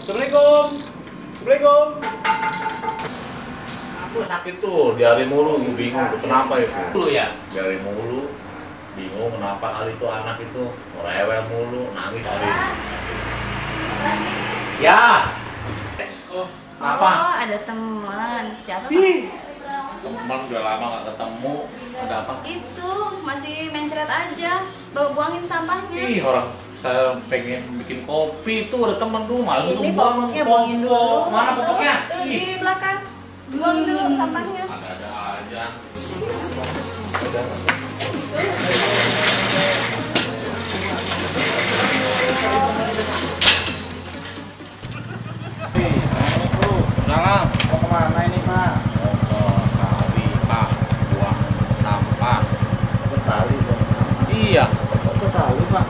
Assalamualaikum. Assalamualaikum. Aku sakit tuh, diare mulu, gue bingung tuh kenapa itu. Lu ya, diare mulu, bingung kenapa kali itu anak itu rewel mulu, nangis kali. Ya. Oh, apa? Oh, ada teman. Siapa? Ih, teman udah lama gak ketemu. Ada apa? Itu masih mencret aja. Bawa buangin sampahnya. Ih, orang saya pengen bikin kopi itu ada teman tuh malah itu popoknya buangin dulu. Mana Ih, di belakang. Buang dulu sampahnya. ada-ada aja. Salam. Mau ke mana ini Pak? Mau ke kali Pak, buang sampah. Ke kali buang sampah. Iya, Kok ke kali Pak?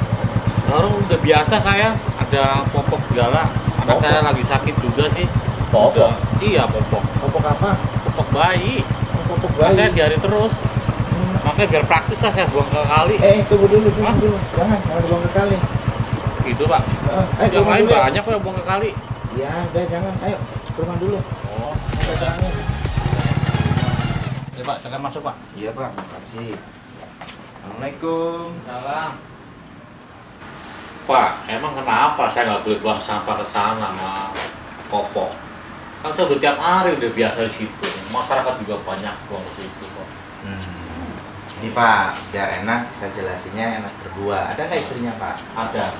baru udah biasa saya ada popok segala. Anak Popok? saya lagi sakit juga sih. Popok? Udah- Iya, popok. Popok apa? Popok bayi. Oh, popok Nah, bayi. saya diari terus. Hmm. Makanya biar praktis lah saya buang ke kali. Eh, tunggu dulu, tunggu Hah? dulu. Jangan, jangan dibuang ke kali. Gitu, Pak. Ke Yang lain dulu. ya. banyak kok yang buang ke kali. Ya, udah jangan. Ayo, ke rumah dulu. Oh, ya Pak, silakan masuk, Pak. Iya Pak, makasih. Assalamualaikum. Salam. Pak, emang kenapa saya nggak boleh buang sampah ke sana sama popok? Kan saya udah tiap hari udah biasa di situ. Masyarakat juga banyak buang ke situ kok. Hmm. Ini Pak, biar enak saya jelasinnya enak berdua. Ada nggak istrinya Pak? Ada.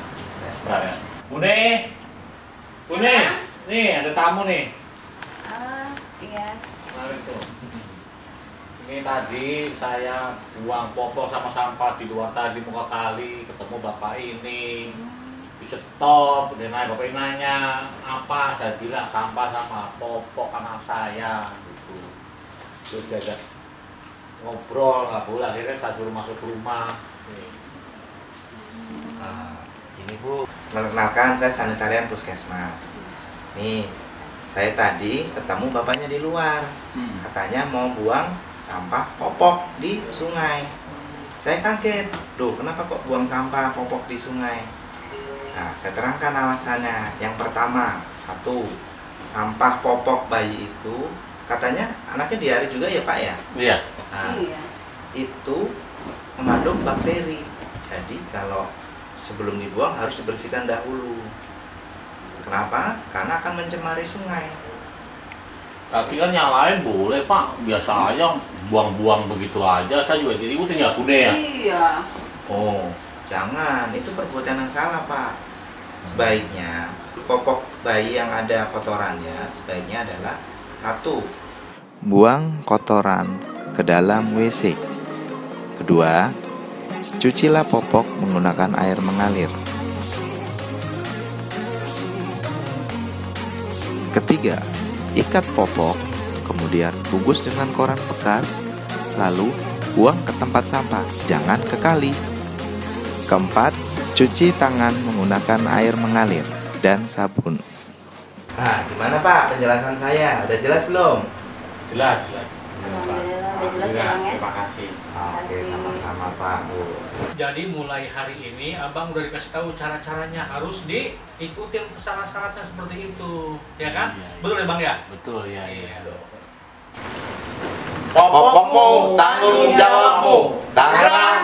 Ya, Sebentar ya. Bune, Bune, Ya, nih ada tamu nih. Ah, iya. Mari tuh. Ini tadi saya buang popok sama sampah di luar tadi muka kali, ketemu bapak ini. Di stop, dia nanya, bapak ini nanya apa, saya bilang sampah sama popok anak saya gitu. Terus dia ngobrol, nggak boleh, akhirnya saya suruh masuk ke rumah. Nih. Nah, ini Bu, perkenalkan saya sanitarian puskesmas. Nih, saya tadi ketemu bapaknya di luar. Katanya mau buang sampah popok di sungai. Saya kaget, duh kenapa kok buang sampah popok di sungai? Nah, saya terangkan alasannya. Yang pertama, satu, sampah popok bayi itu katanya anaknya diare juga ya Pak ya? Iya. Nah, Iya. itu mengandung bakteri. Jadi kalau sebelum dibuang harus dibersihkan dahulu. Kenapa? Karena akan mencemari sungai. Tapi kan yang lain boleh pak, biasa aja buang-buang begitu aja. Saya juga jadi ibu tinggal kude ya. Iya. Oh, jangan. Itu perbuatan yang salah, Pak. Sebaiknya popok bayi yang ada kotorannya sebaiknya adalah satu, buang kotoran ke dalam WC. Kedua, cucilah popok menggunakan air mengalir. Ketiga, ikat popok, kemudian bungkus dengan koran bekas, lalu buang ke tempat sampah, jangan ke kali. Keempat, cuci tangan menggunakan air mengalir dan sabun. Nah, gimana Pak penjelasan saya? Udah jelas belum? Jelas, jelas. Alhamdulillah, ya? Terima kasih. Oke, sama-sama Pak Bu. Jadi mulai hari ini abang udah dikasih tahu cara-caranya harus diikutin syarat-syaratnya seperti itu, ya kan? Iya, iya. Betul ya bang ya? Betul ya, iya. Popokmu, tanggung jawabmu. Tangerang,